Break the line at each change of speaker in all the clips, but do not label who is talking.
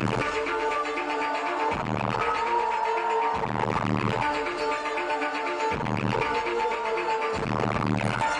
감사합니다.
음.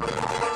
Thank you.